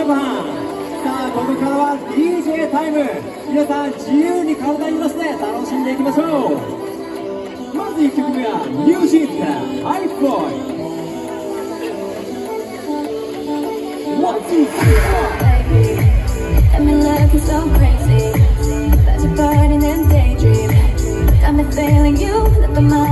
ジャパンさあここからは DJ タイム皆さん自由に体に揺らして楽しんでいきましょうまず1曲目はニューシーズ「ハイフロイ」One, two, three, four. And my life is so crazy That's your burden and daydream Got me failing you, never mind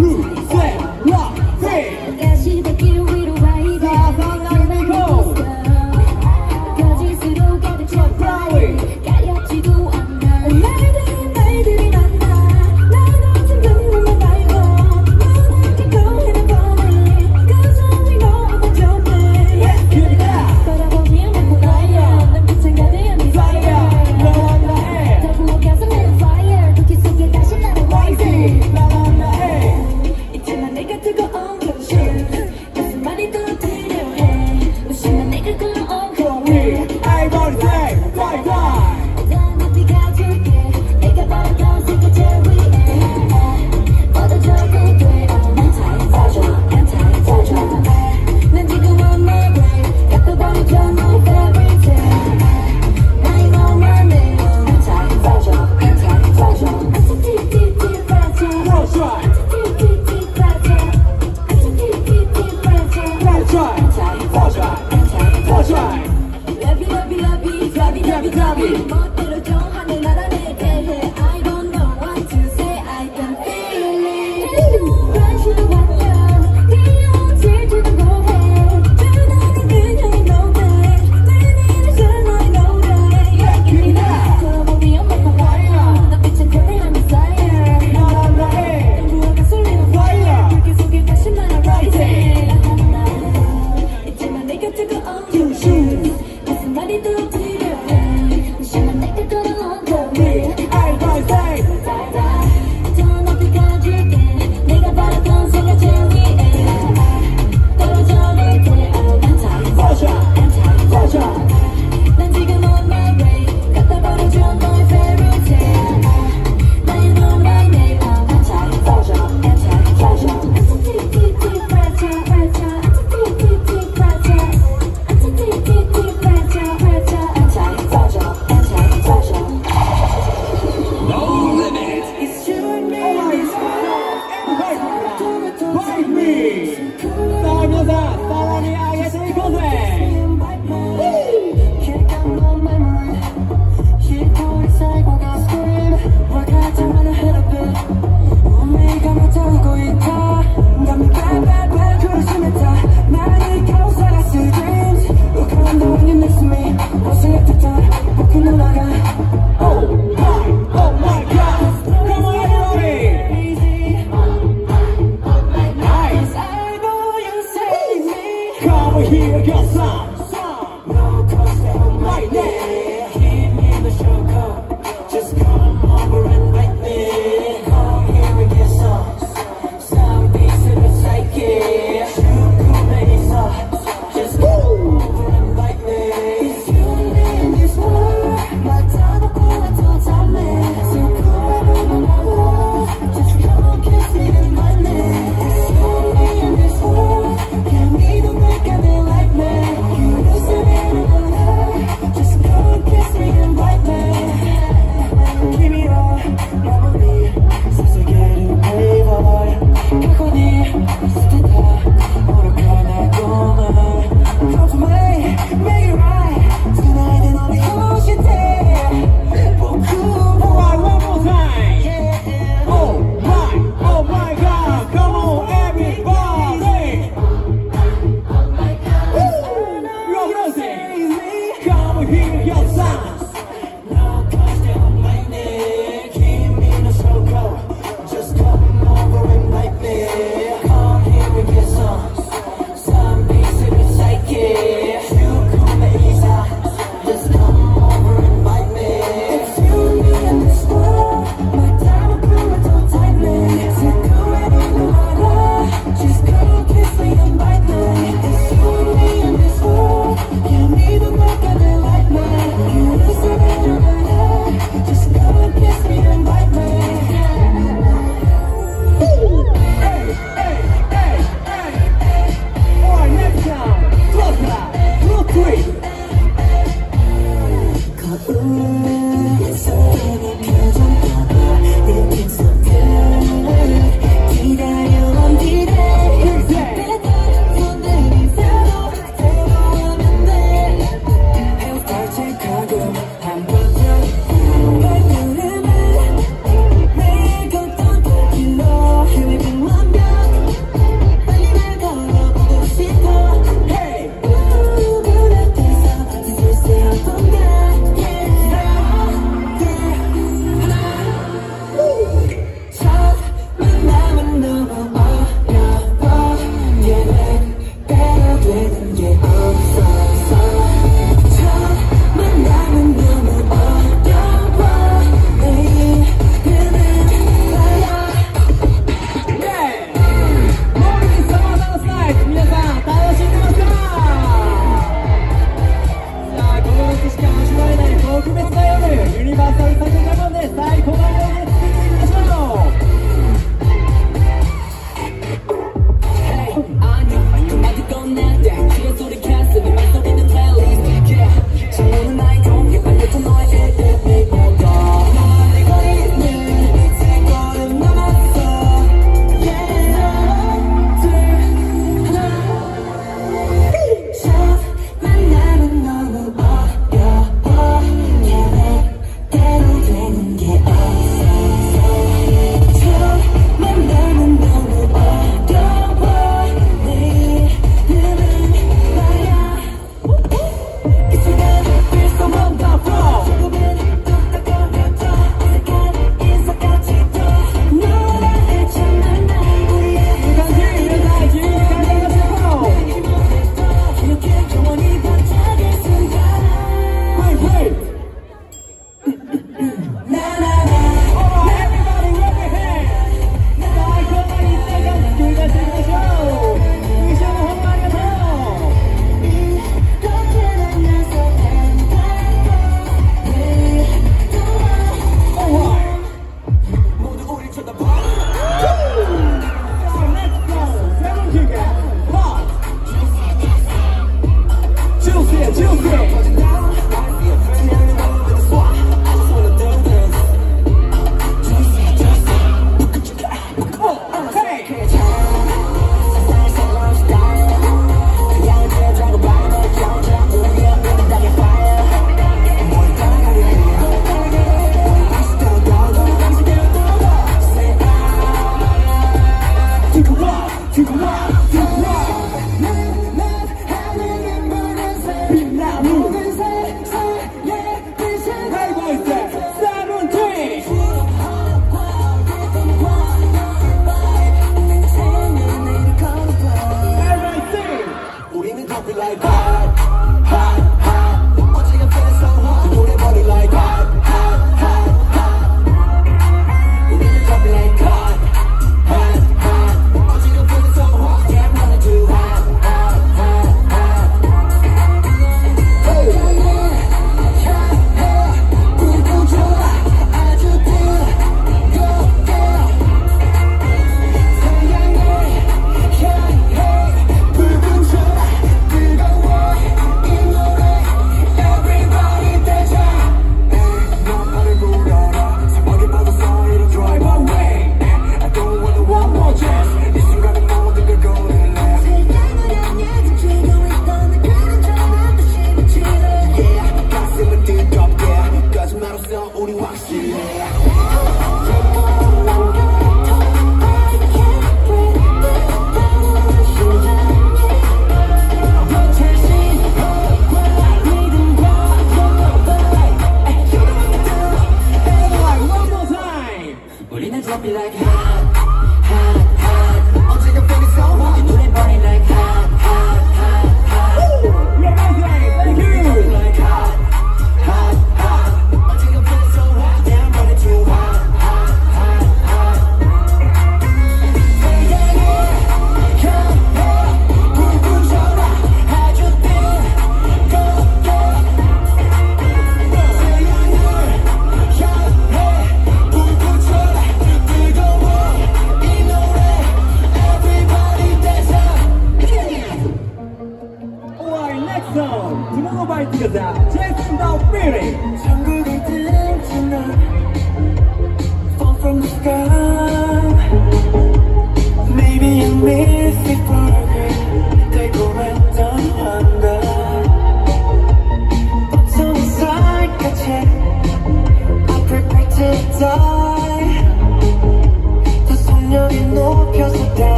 two, four. I want to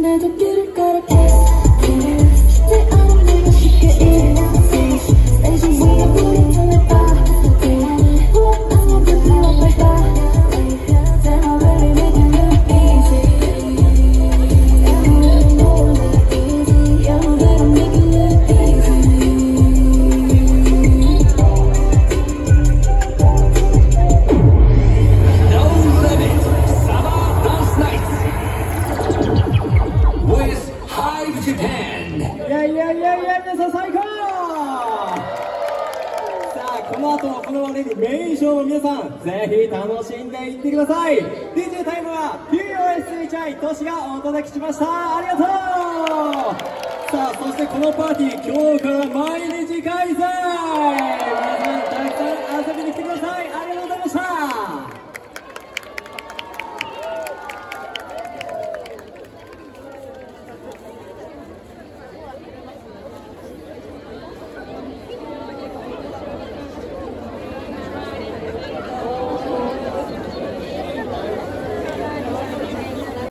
근데도 길을 걸어 メインショーも皆さんぜひ楽しんでいってください。DJ タイムは POSHI トシがお届けしました。ありがとう。さあそしてこのパーティー今日から毎日開催。